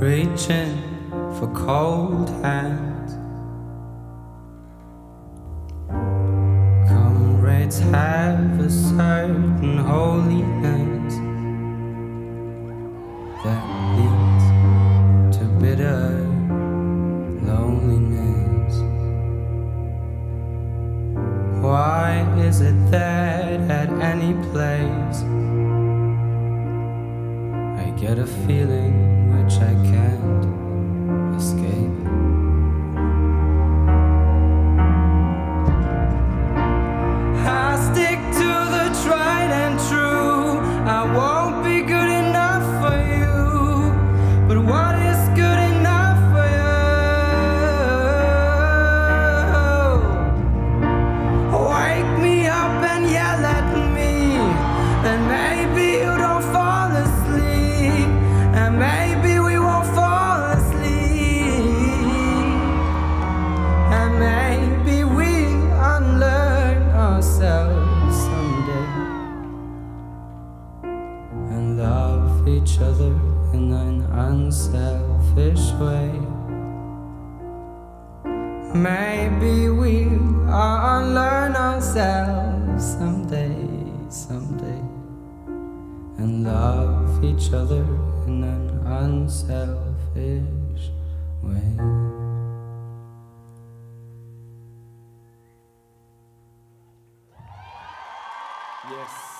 reaching for cold hands. Comrades have a certain holiness that leads to bitter loneliness. Why is it that at any place I get a feeling which I can't each other in an unselfish way. Maybe we'll unlearn ourselves someday, someday, and love each other in an unselfish way. Yes.